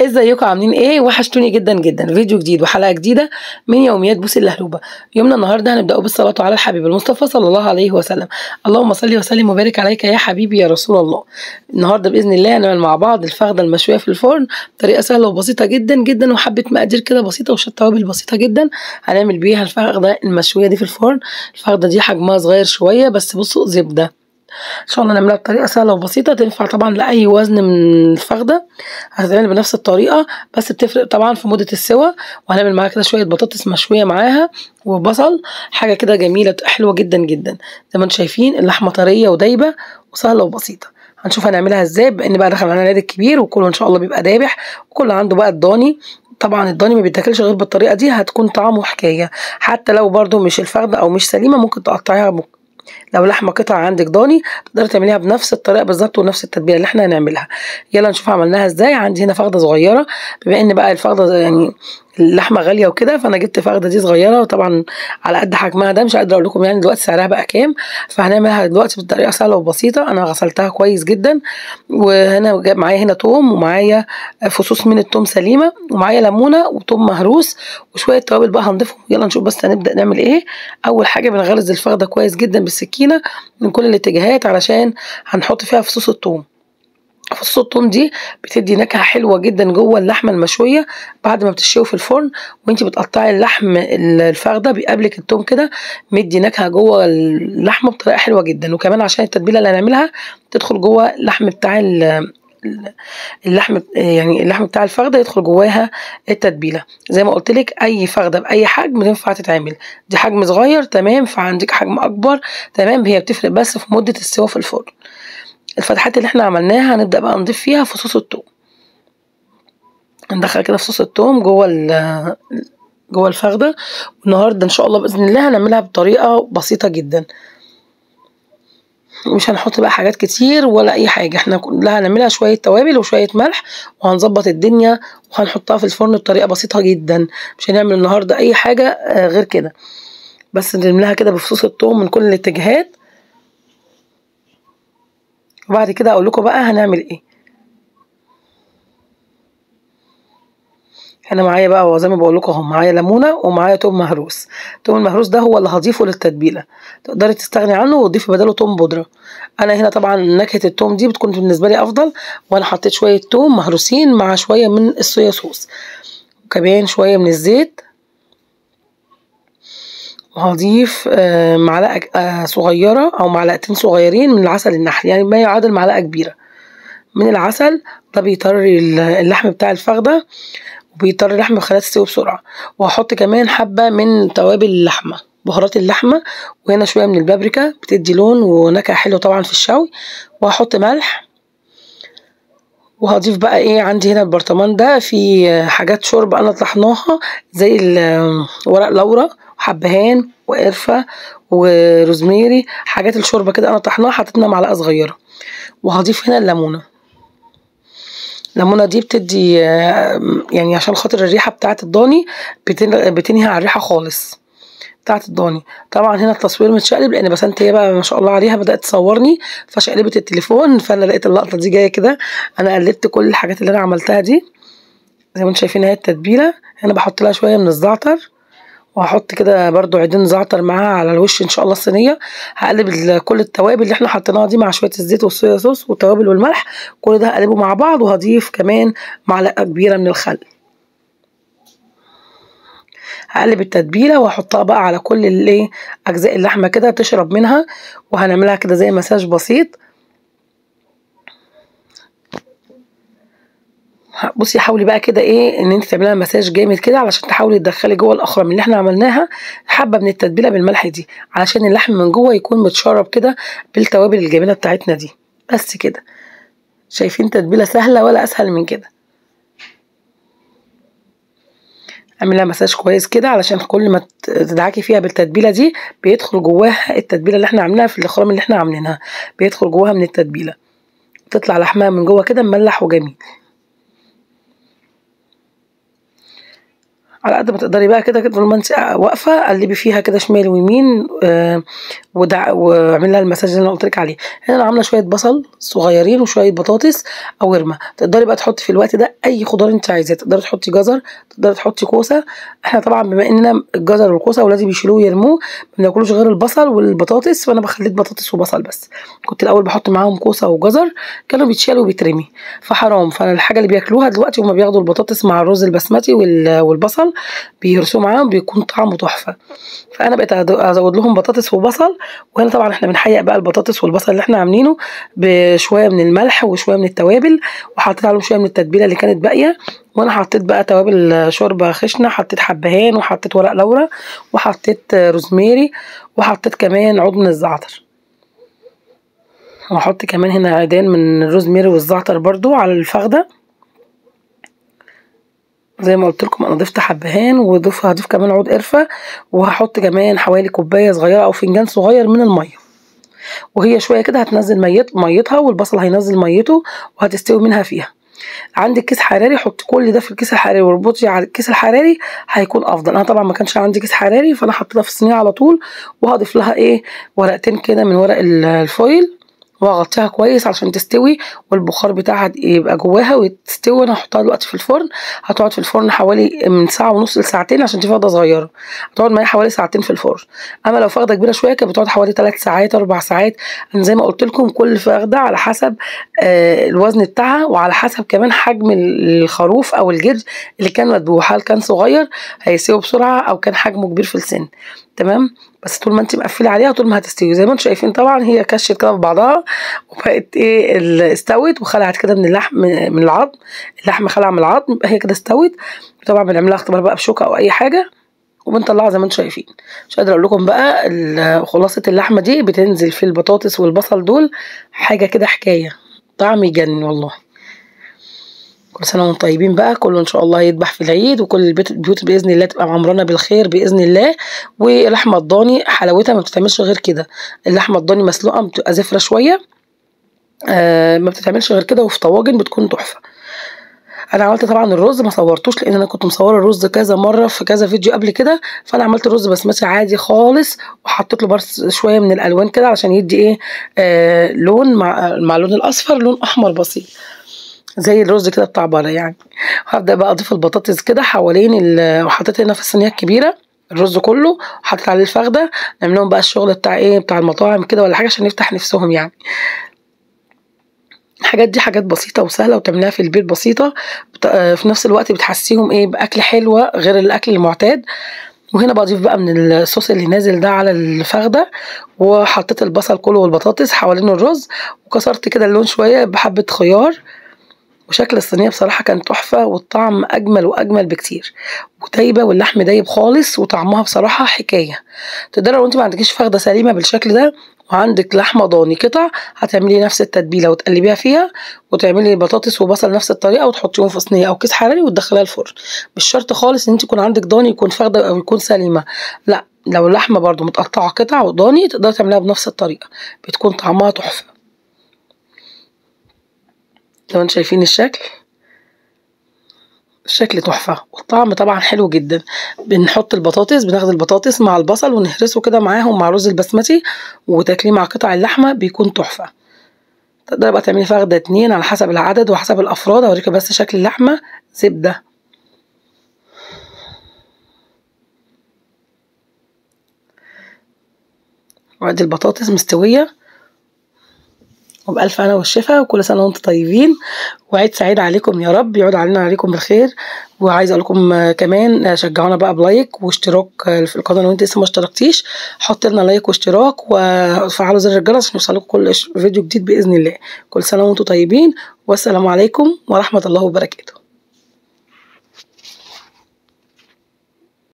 ازيكم عاملين إيه؟ وحشتوني جدا جدا. فيديو جديد وحلقة جديدة من يوميات بوسي اللهلوبه يومنا النهارده هنبدأه بالصلاة على الحبيب المصطفى صلى الله عليه وسلم. اللهم صل وسلم وبارك عليك يا حبيبي يا رسول الله. النهارده بإذن الله هنعمل مع بعض الفخده المشوية في الفرن بطريقة سهلة وبسيطة جدا جدا وحبة مقادير كده بسيطة وشوية توابل بسيطة جدا. هنعمل بيها الفخده المشوية دي في الفرن. الفخده دي حجمها صغير شوية بس بصوا زبدة. إن شاء الله نعملها بطريقة سهلة وبسيطة تنفع طبعا لأي وزن من الفخدة. هتتعمل بنفس الطريقة بس بتفرق طبعا في مدة السوا. وهنعمل معاها كده شوية بطاطس مشوية معاها وبصل. حاجة كده جميلة حلوة جدا جدا. زي ما أنتم شايفين اللحمة طرية ودايبة وسهلة وبسيطة. هنشوف هنعملها إزاي بأن بقى دخل على العيد الكبير وكله إن شاء الله بيبقى دابح. وكل عنده بقى الضاني. طبعا الضاني ما بيتاكلش غير بالطريقة دي هتكون طعمه حكاية. حتى لو برده مش الفخدة أو مش سليمة ممكن تقطعيها لو لحمة قطع عندك ضاني تقدري تعمليها بنفس الطريقة بالظبط ونفس التتبيلة اللي إحنا هنعملها. يلا نشوف عملناها إزاي. عندي هنا فخدة صغيرة. بما ان بقى الفخدة يعني اللحمة غالية وكده فأنا جبت فخده دي صغيرة وطبعا على قد حجمها ده مش قادره أقول لكم يعني دلوقتي سعرها بقى كام فهنعملها دلوقتي بطريقة سهلة وبسيطة. أنا غسلتها كويس جدا وهنا معايا هنا توم ومعايا فصوص من التوم سليمة ومعايا ليمونة وتوم مهروس وشوية توابل بقى هنضيفهم. يلا نشوف بس هنبدأ نعمل إيه. أول حاجة بنغرز الفخده كويس جدا بالسكينة من كل الاتجاهات علشان هنحط فيها فصوص التوم. فصوص الثوم دي بتدي نكهة حلوة جدا جوه اللحمة المشوية بعد ما بتشوي في الفرن وانت بتقطعي اللحم الفخدة بيقابلك الثوم كده مدي نكهة جوه اللحمة بطريقة حلوة جدا. وكمان عشان التتبيلة اللي هنعملها تدخل جوه اللحم بتاع اللحم يعني اللحم بتاع الفخدة يدخل جواها التتبيلة. زي ما قلت لك أي فخدة بأي حجم تنفع تتعمل. دي حجم صغير تمام فعندك حجم أكبر تمام هي بتفرق بس في مدة السوا في الفرن. الفتحات اللي إحنا عملناها هنبدأ بقى نضيف فيها فصوص الثوم ندخل كده فصوص الثوم جوه جوه الفخدة والنهاردة إن شاء الله بإذن الله هنعملها بطريقة بسيطة جدا. مش هنحط بقى حاجات كتير ولا أي حاجة. إحنا كلها هنعملها شوية توابل وشوية ملح وهنظبط الدنيا وهنحطها في الفرن بطريقة بسيطة جدا. مش هنعمل النهاردة أي حاجة غير كده. بس نرملها كده بفصوص الثوم من كل الاتجاهات. وبعد كده أقول لكم بقى هنعمل إيه. هنا معايا بقى زي ما بقول لكم أهو معايا ليمونة ومعايا توم مهروس. التوم المهروس ده هو اللي هضيفه للتتبيلة. تقدري تستغني عنه وتضيفي بداله توم بودرة. أنا هنا طبعا نكهة التوم دي بتكون بالنسبة لي أفضل وأنا حطيت شوية توم مهروسين مع شوية من الصويا صوص. وكمان شوية من الزيت. وهضيف معلقة صغيرة أو معلقتين صغيرين من العسل النحل يعني ما يعادل معلقة كبيرة من العسل. ده بيطري اللحم بتاع الفخدة وبيطري اللحم بخلاص تستوي بسرعة. وهحط كمان حبة من توابل اللحمة بهارات اللحمة وهنا شوية من البابريكا بتدي لون ونكهة حلوة طبعا في الشوي. وهحط ملح وهضيف بقى إيه عندي هنا البرطمان ده في حاجات شرب أنا طحناها زي ورق لورا. وحبهان وقرفة وروزميري حاجات الشوربة كده أنا طحناها حطيتنا معلقة صغيرة. وهضيف هنا الليمونة. الليمونة دي بتدي يعني عشان خاطر الريحة بتاعة الضاني بتنهي على الريحة خالص بتاعة الضاني. طبعا هنا التصوير متشقلب لأن بسنت هي بقى ما شاء الله عليها بدأت تصورني فشقلبت التليفون فأنا لقيت اللقطة دي جاية كده. أنا قلبت كل الحاجات اللي أنا عملتها دي. زي ما أنتم شايفين اهي التتبيلة. هنا بحط لها شوية من الزعتر. وهحط كده برضو عيدين زعتر معاها على الوش إن شاء الله الصينيه هقلب كل التوابل اللي إحنا حطيناها دي مع شوية الزيت والصويا صوص والتوابل والملح. كل ده هقلبه مع بعض وهضيف كمان معلقة كبيرة من الخل. هقلب التتبيلة واحطها بقى على كل الإيه أجزاء اللحمة كده تشرب منها. وهنعملها كده زي مساج بسيط. بصي حاولي بقى كده إيه إن أنت تعمليها مساج جامد كده علشان تحاولي تدخلي جوه الاخرم اللي إحنا عملناها حبة من التتبيلة بالملح دي علشان اللحم من جوه يكون متشرب كده بالتوابل الجميلة بتاعتنا دي. بس كده. شايفين تتبيلة سهلة ولا أسهل من كده؟ اعملها مساج كويس كده علشان كل ما تدعكي فيها بالتتبيلة دي بيدخل جواها التتبيلة اللي إحنا عاملينها في الإخرام اللي إحنا عاملينها. بيدخل جواها من التتبيلة. تطلع لحمها من جوه كده مملح وجميل. على قد ما تقدري بقى كده كده طول ما انت واقفة قلبي فيها كده شمال ويمين آه ودع واعملي لها المساج اللي أنا قلت لك عليه. هنا أنا عاملة شوية بصل صغيرين وشوية بطاطس أو ورمه تقدري بقى تحطي في الوقت ده أي خضار أنت عايزاه. تقدري تحطي جزر تقدري تحطي كوسة. إحنا طبعا بما إننا الجزر والكوسة ولادي بيشيلوه ويرموه ما بناكلوش غير البصل والبطاطس فأنا بخليت بطاطس وبصل بس. كنت الأول بحط معاهم كوسة وجزر كانوا بيتشالوا وبيترمي. فحرام فأنا الحاجة اللي بياكلوها دلوقتي هما بياخدوا البطاطس مع الرز البسمتي والبصل بيهرسوه معاهم بيكون طعمه تحفة. فأنا بقيت أزود لهم بطاطس وبصل وهنا طبعا إحنا بنحيق بقى البطاطس والبصل اللي إحنا عاملينه بشوية من الملح وشوية من التوابل وحطيت عليهم شوية من التتبيلة اللي كانت باقية. وأنا حطيت بقى توابل شوربة خشنة حطيت حبهان وحطيت ورق لورا وحطيت روزماري وحطيت كمان عود من الزعتر. وهحط كمان هنا عيدان من الروزماري والزعتر برضو على الفخدة. زي ما قلت لكم أنا ضفت حبهان وضيف هضيف كمان عود قرفة وهحط كمان حوالي كوباية صغيرة أو فنجان صغير من المية. وهي شوية كده هتنزل ميتـ ميتها والبصل هينزل ميته وهتستوي منها فيها. عندك كيس حراري حطي كل ده في الكيس الحراري واربطي على الكيس الحراري هيكون أفضل. أنا طبعا ما كانش عندي كيس حراري فأنا حطيتها في الصينية على طول وهضيف لها إيه ورقتين كده من ورق الفويل. واغطيها كويس عشان تستوي والبخار بتاعها يبقى جواها وتستوي. أنا هحطها دلوقتي في الفرن. هتقعد في الفرن حوالي من ساعة ونص لساعتين عشان فخده صغيرة. هتقعد معايا حوالي ساعتين في الفرن. أما لو فخده كبيرة شوية كانت بتقعد حوالي 3 ساعات 4 ساعات. أنا زي ما قلت لكم كل فخده على حسب آه الوزن بتاعها وعلى حسب كمان حجم الخروف أو الجلد اللي كان مدبوح هل كان صغير هيستوي بسرعة أو كان حجمه كبير في السن. تمام؟ بس طول ما انت مقفلة عليها طول ما هتستوي. زي ما أنتم شايفين طبعا هي كشت كده في بعضها وبقت إيه استوت وخلعت كده من اللحم من العظم. اللحم خلع من العظم يبقى هي كده استوت. طبعا بنعملها اختبار بقى بشوكة أو أي حاجة وبنطلعها زي ما أنتم شايفين. مش قادرة أقول لكم بقى خلاصة اللحمة دي بتنزل في البطاطس والبصل دول حاجة كده حكاية. طعم يجنن والله. كل سنه وأنتم طيبين بقى كله إن شاء الله يذبح في العيد وكل البيوت, بإذن الله تبقى معمرانة بالخير بإذن الله. واللحمه الضاني حلاوتها ما بتتعملش غير كده. اللحمة الضاني مسلوقة بتبقى زفرة شوية. آه ما بتتعملش غير كده وفي طواجن بتكون تحفة. أنا عملت طبعا الرز ما صورتوش لأن أنا كنت مصورة الرز كذا مرة في كذا فيديو قبل كده. فأنا عملت الرز بسمتي عادي خالص وحطيت له بس شوية من الألوان كده عشان يدي إيه آه لون مع مع اللون الأصفر لون أحمر بسيط. زي الرز كده بتاع بره يعني. وهبدا بقى أضيف البطاطس كده حوالين وحطيت هنا في الصينية الكبيرة الرز كله وحطيت عليه الفخدة نعمل لهم بقى الشغل بتاع إيه بتاع المطاعم كده ولا حاجة عشان يفتح نفسهم يعني. الحاجات دي حاجات بسيطة وسهلة وتعملها في البيت بسيطة في نفس الوقت بتحسيهم إيه بأكل حلوة غير الأكل المعتاد. وهنا بضيف بقى من الصوص اللي نازل ده على الفخدة وحطيت البصل كله والبطاطس حوالين الرز وكسرت كده اللون شوية بحبة خيار. وشكل الصينية بصراحة كان تحفة والطعم أجمل وأجمل بكتير. ودايبه واللحم دايب خالص وطعمها بصراحة حكاية. تقدري لو انت ما عندكيش فخدة سليمة بالشكل ده وعندك لحمة ضاني قطع هتعملي نفس التتبيلة وتقلبيها فيها وتعملي بطاطس وبصل نفس الطريقة وتحطيهم في صينية أو كيس حراري وتدخليها الفرن. مش شرط خالص إن انت يكون عندك ضاني يكون فخدة أو يكون سليمة. لا لو اللحمه برده متقطعة قطع وضاني تقدري تعمليها بنفس الطريقة. بتكون طعمها تحفة. لو أنتم شايفين الشكل؟ الشكل تحفة. والطعم طبعا حلو جدا. بنحط البطاطس بناخد البطاطس مع البصل ونهرسه كده معاهم مع رز البسمتي وتاكليه مع قطع اللحمة بيكون تحفة. تقدري بقى تعملي فخدة اتنين على حسب العدد وحسب الأفراد. أوريكي بس شكل اللحمة. زبدة. وادي البطاطس مستوية. وبألف أنا والشفا وكل سنة وأنتم طيبين. وعيد سعيد عليكم يا رب يعود علينا عليكم بالخير. وعايزه أقول لكم كمان شجعونا بقى بلايك واشتراك في القناة. لو أنت لسه ما اشتركتيش حط لنا لايك واشتراك وفعلوا زر الجرس عشان يوصلكم كل فيديو جديد بإذن الله. كل سنة وأنتم طيبين. والسلام عليكم ورحمة الله وبركاته.